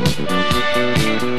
Música